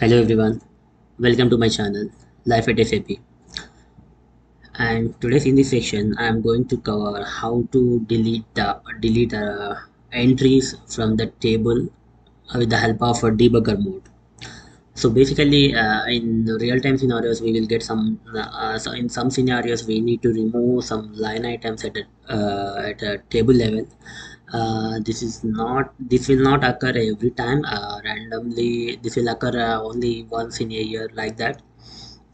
Hello everyone, welcome to my channel Life at SAP. And today's in this section, I am going to cover how to delete the delete uh, entries from the table with the help of a debugger mode. So basically, uh, in real-time scenarios, we will get some. Uh, so in some scenarios, we need to remove some line items at a, uh, at a table level uh, this is not this will not occur every time. Uh, randomly this will occur uh, only once in a year like that.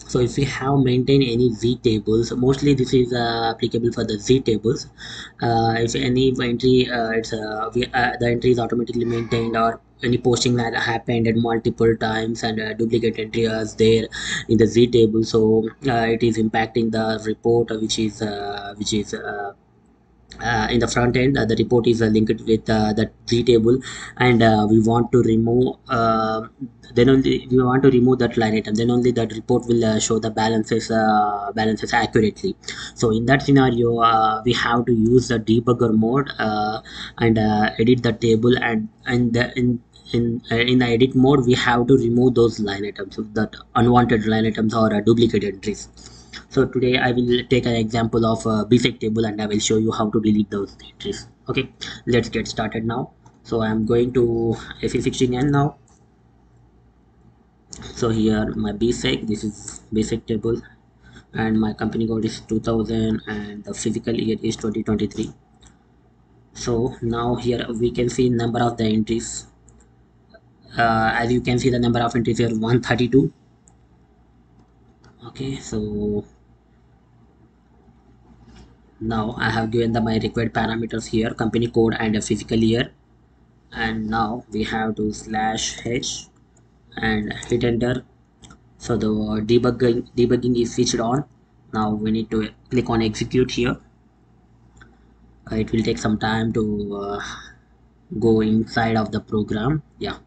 So if we have maintained any z tables mostly this is uh, applicable for the z tables. Uh, if any entry uh, it's we, the entry is automatically maintained or any posting that happened at multiple times and a duplicate entry is there in the z table. So it is impacting the report which is which is uh, in the front end uh, the report is uh, linked with uh, the z table. And uh, we want to remove uh, then only we want to remove that line item. Then only that report will show the balances balances accurately. So in that scenario we have to use the debugger mode and edit the table. And and the, in in in the edit mode we have to remove those line items that unwanted line items or duplicate entries so today I will take an example of a BSEG table and I will show you how to delete those entries. Okay let's get started now. So I'm going to SE16N now. So here my BSEG this is BSEG table. And my company code is 2000 and the physical year is 2023 so now here we can see number of the entries. Uh, as you can see the number of entries here 132 okay so now I have given the my required parameters here company code and a physical year. And now we have to slash h and hit enter. So the debugging debugging is switched on. Now we need to click on execute here. Uh, it will take some time to uh, go inside of the program. Yeah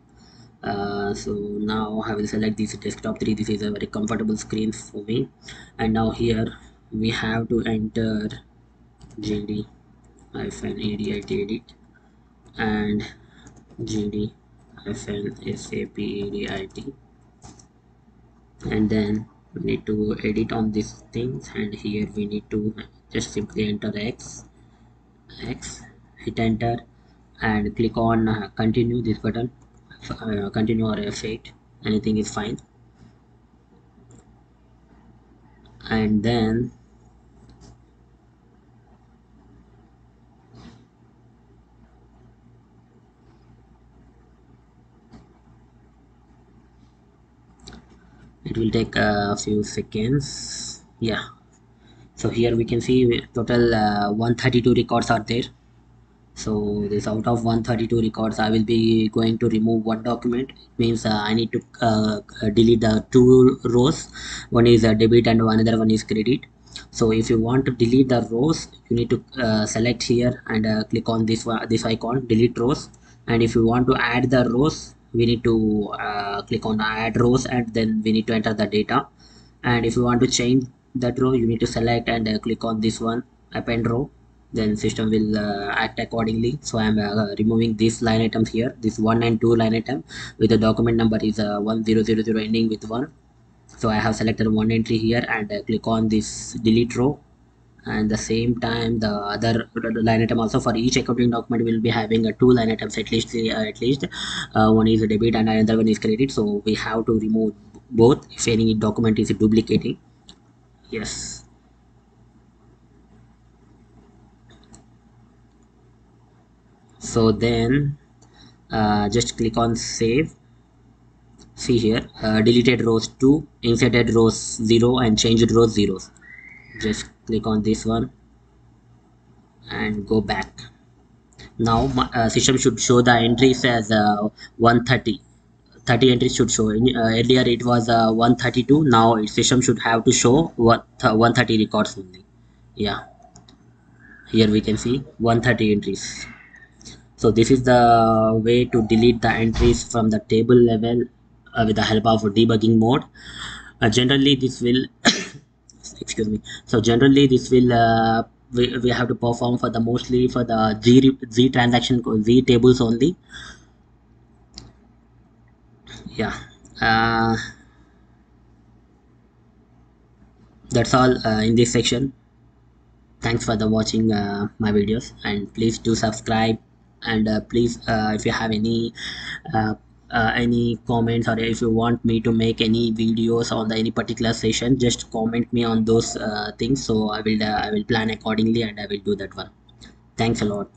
uh, so now I will select this desktop 3 this is a very comfortable screen for me. And now here we have to enter gd hyphen adit edit and gd hyphen sap adit and then we need to edit on these things. And here we need to just simply enter x x hit enter and click on continue this button uh, continue or f8 anything is fine. And then it will take a few seconds. Yeah. So here we can see total uh, 132 records are there so this out of 132 records i will be going to remove one document. It means uh, i need to uh, delete the two rows. One is a debit and another one is credit. So if you want to delete the rows you need to uh, select here and uh, click on this one this icon delete rows. And if you want to add the rows we need to uh, click on add rows and then we need to enter the data. And if you want to change that row you need to select and uh, click on this one append row then system will uh, act accordingly. So i am uh, removing these line items here this one and two line item with the document number is uh, 1000 ending with one. So i have selected one entry here and uh, click on this delete row. And the same time the other line item also for each accounting document will be having a two line items at least uh, at least. Uh, one is a debit and another one is credit. So we have to remove both. If any document is duplicating yes so then uh, just click on save. See here uh, deleted rows 2 inserted rows 0 and changed rows zeros. Just click on this one and go back. Now my uh, system should show the entries as uh, 130 30 entries should show. In, uh, earlier it was uh, 132 now it system should have to show what 130 records only. Yeah. Here we can see 130 entries so this is the way to delete the entries from the table level uh, with the help of debugging mode. Uh, generally this will excuse me. So generally this will uh, we, we have to perform for the mostly for the z z transaction z tables only. Yeah. Uh, that's all uh, in this section. Thanks for the watching uh, my videos and please do subscribe and uh, please uh, if you have any uh, uh, any comments or if you want me to make any videos on the any particular session just comment me on those uh, things. So i will uh, i will plan accordingly and i will do that one. Thanks a lot